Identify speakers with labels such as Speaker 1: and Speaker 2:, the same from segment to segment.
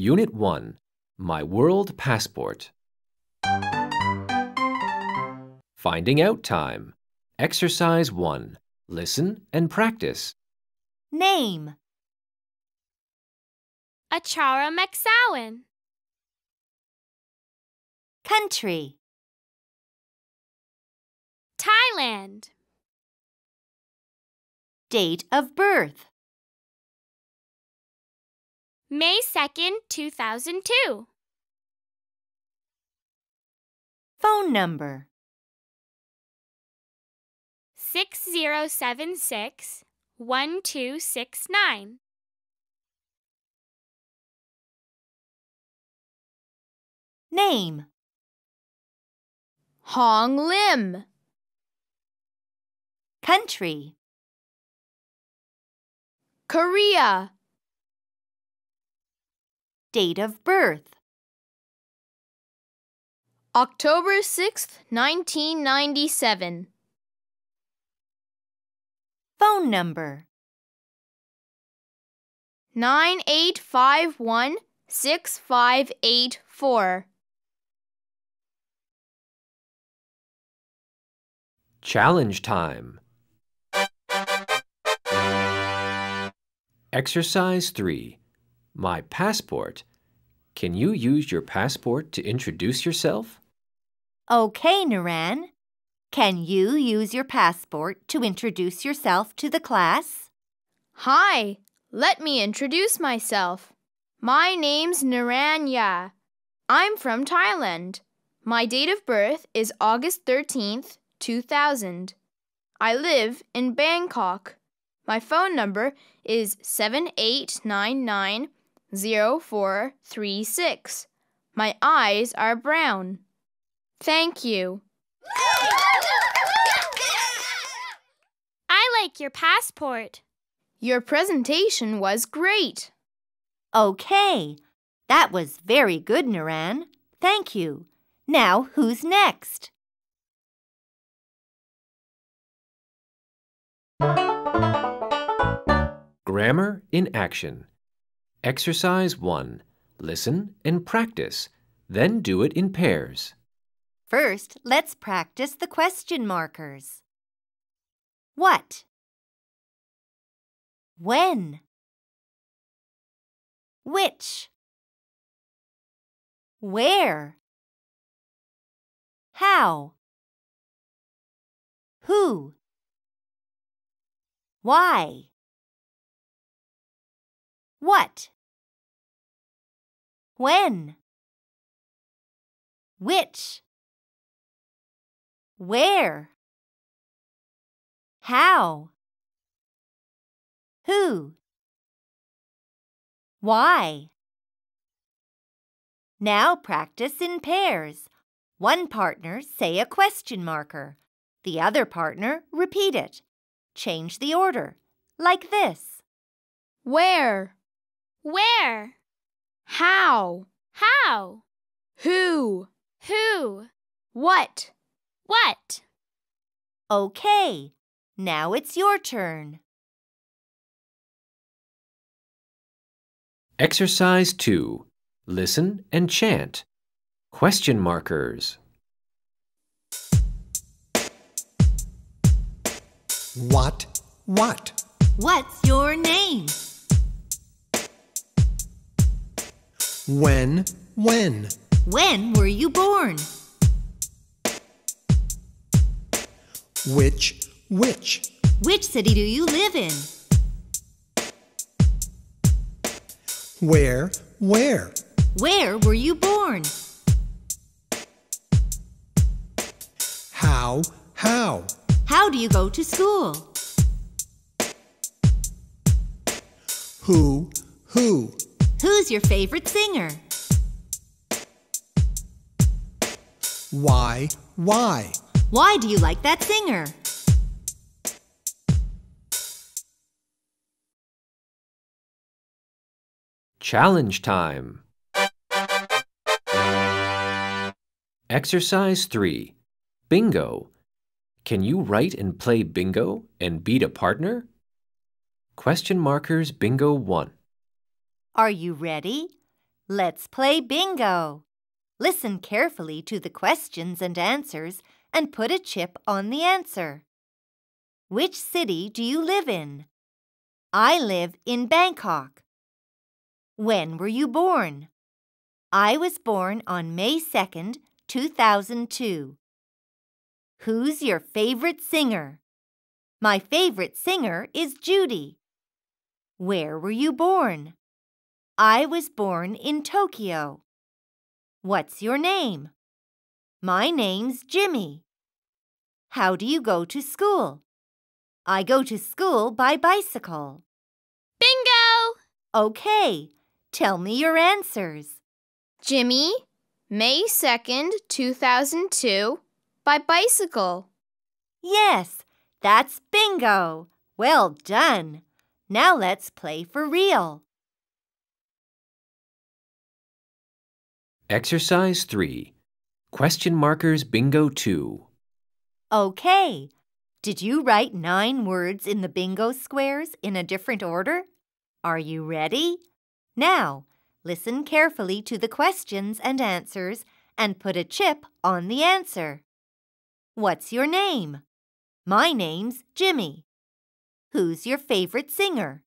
Speaker 1: Unit 1 My World Passport. Finding out time. Exercise 1. Listen and practice.
Speaker 2: Name.
Speaker 3: Achara McSowan.
Speaker 2: Country.
Speaker 3: Thailand.
Speaker 2: Date of birth.
Speaker 3: May 2nd, 2002.
Speaker 2: Phone number.
Speaker 3: 6076 1269.
Speaker 2: Name.
Speaker 3: Hong Lim.
Speaker 2: Country.
Speaker 3: Korea.
Speaker 2: Date of birth.
Speaker 3: October 6th, 1997.
Speaker 2: Phone number.
Speaker 3: 9851 6584.
Speaker 1: Challenge time. Exercise 3. My passport. Can you use your passport to introduce yourself?
Speaker 2: Okay, Naran. Can you use your passport to introduce yourself to the class?
Speaker 3: Hi, let me introduce myself. My name's Naranya. I'm from Thailand. My date of birth is August 13th, 2000. I live in Bangkok. My phone number is 78990436. My eyes are brown. Thank you. I like your passport. Your presentation was great.
Speaker 2: Okay. That was very good, Naran. Thank you. Now, who's next?
Speaker 1: Grammar in action. Exercise 1. Listen and practice. Then do it in pairs.
Speaker 2: First, let's practice the question markers. What? When? Which? Where? How? Who? Why? What? When? Which? Where? How? Who? Why? Now practice in pairs. One partner say a question marker. The other partner repeat it. Change the order, like this.
Speaker 3: Where? Where? How? How? Who? Who? What? What?
Speaker 2: Okay, now it's your turn.
Speaker 1: Exercise 2. Listen and chant. Question markers.
Speaker 4: What, what?
Speaker 2: What's your name?
Speaker 4: When, when?
Speaker 2: When were you born?
Speaker 4: Which, which?
Speaker 2: Which city do you live in?
Speaker 4: Where, where?
Speaker 2: Where were you born?
Speaker 4: How, how?
Speaker 2: How do you go to school?
Speaker 4: Who, who?
Speaker 2: Who's your favorite singer?
Speaker 4: Why, why?
Speaker 2: Why do you like that singer?
Speaker 1: Challenge time. Exercise 3. Bingo. Can you write and play bingo and beat a partner? Question markers Bingo 1.
Speaker 2: Are you ready? Let's play bingo. Listen carefully to the questions and answers and put a chip on the answer. Which city do you live in? I live in Bangkok. When were you born? I was born on May 2nd, 2002. Who's your favorite singer? My favorite singer is Judy. Where were you born? I was born in Tokyo. What's your name? My name's Jimmy. How do you go to school? I go to school by bicycle.
Speaker 3: Bingo!
Speaker 2: Okay, tell me your answers.
Speaker 3: Jimmy, May 2nd, 2002, by bicycle.
Speaker 2: Yes, that's bingo. Well done. Now let's play for real.
Speaker 1: Exercise 3. Question markers bingo 2.
Speaker 2: Okay. Did you write nine words in the bingo squares in a different order? Are you ready? Now, listen carefully to the questions and answers and put a chip on the answer. What's your name? My name's Jimmy. Who's your favorite singer?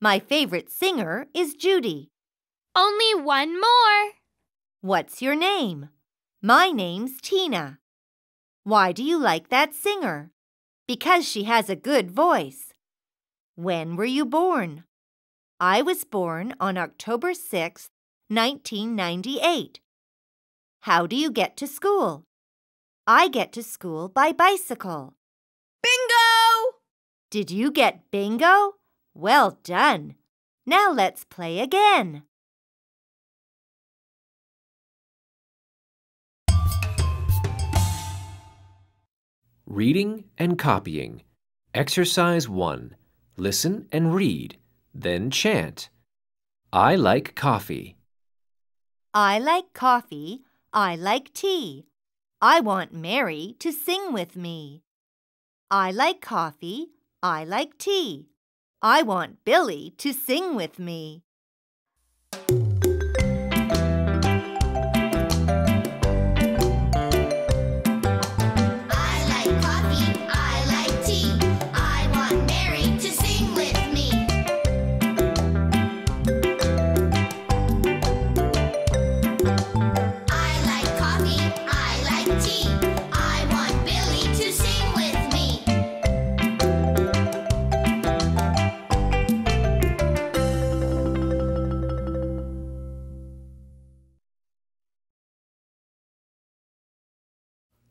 Speaker 2: My favorite singer is Judy.
Speaker 3: Only one more.
Speaker 2: What's your name? My name's Tina. Why do you like that singer? Because she has a good voice. When were you born? I was born on October 6, 1998. How do you get to school? I get to school by bicycle.
Speaker 3: Bingo!
Speaker 2: Did you get bingo? Well done. Now let's play again.
Speaker 1: Reading and copying. Exercise 1. Listen and read, then chant. I like coffee.
Speaker 2: I like coffee. I like tea. I want Mary to sing with me. I like coffee. I like tea. I want Billy to sing with me.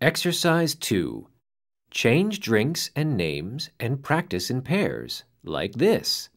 Speaker 1: Exercise 2. Change drinks and names and practice in pairs, like this.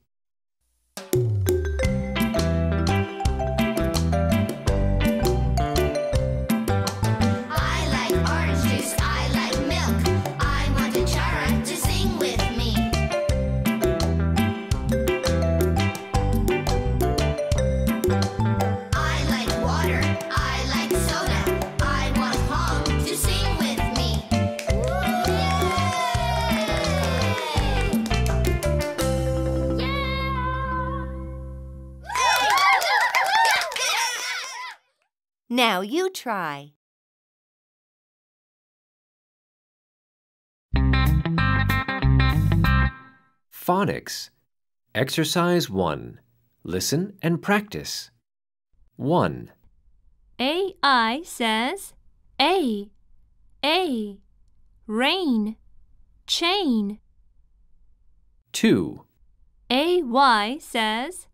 Speaker 2: Now you try.
Speaker 1: Phonics. Exercise 1. Listen and practice. 1,
Speaker 5: AI says A. A. Rain. Chain.
Speaker 1: 2,
Speaker 5: AY says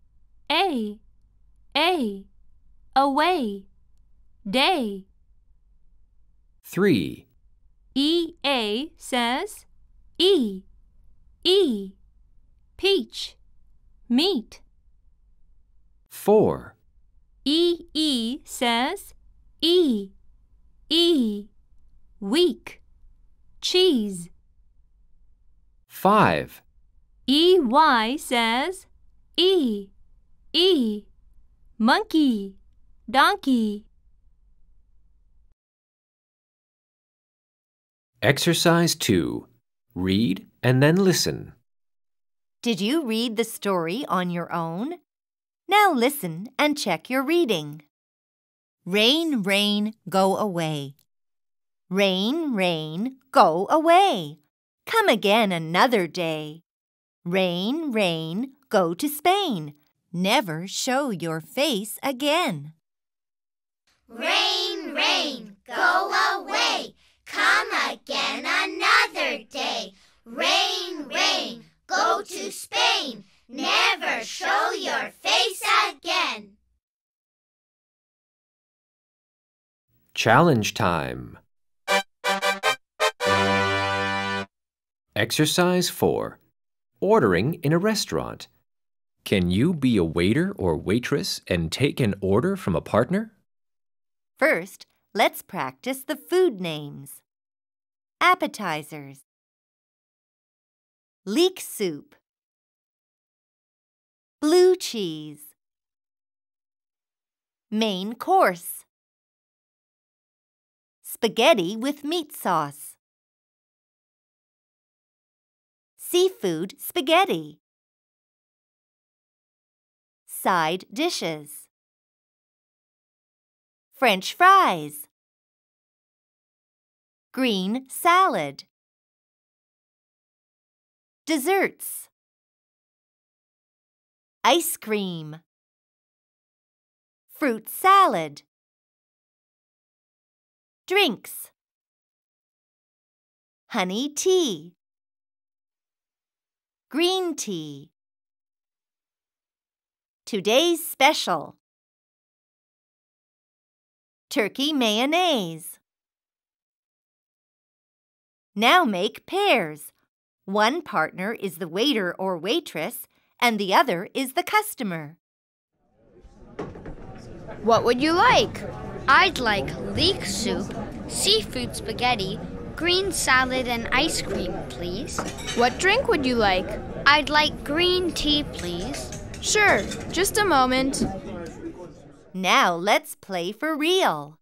Speaker 5: A. A. Away. Day.
Speaker 1: 3,
Speaker 5: EA says E. E. Peach. Meat.
Speaker 1: 4,
Speaker 5: EE says E. E. Week. Cheese.
Speaker 1: 5,
Speaker 5: EY says E. E. Monkey. Donkey.
Speaker 1: Exercise 2. Read and then listen.
Speaker 2: Did you read the story on your own? Now listen and check your reading. Rain, rain, go away. Rain, rain, go away. Come again another day. Rain, rain, go to Spain. Never show your face again.
Speaker 6: Rain, rain, go away. Come again another day. Rain, rain, go to Spain. Never show your face again.
Speaker 1: Challenge time. Exercise 4. Ordering in a restaurant. Can you be a waiter or waitress and take an order from a partner?
Speaker 2: First, let's practice the food names. Appetizers. Leek soup. Blue cheese. Main course. Spaghetti with meat sauce. Seafood spaghetti. Side dishes. French fries. Green salad. Desserts. Ice cream. Fruit salad. Drinks. Honey tea. Green tea. Today's special. Turkey mayonnaise. Now make pairs. One partner is the waiter or waitress, and the other is the customer.
Speaker 3: What would you like?
Speaker 7: I'd like leek soup, seafood spaghetti, green salad, and ice cream, please.
Speaker 3: What drink would you like?
Speaker 7: I'd like green tea, please.
Speaker 3: Sure, just a moment.
Speaker 2: Now let's play for real.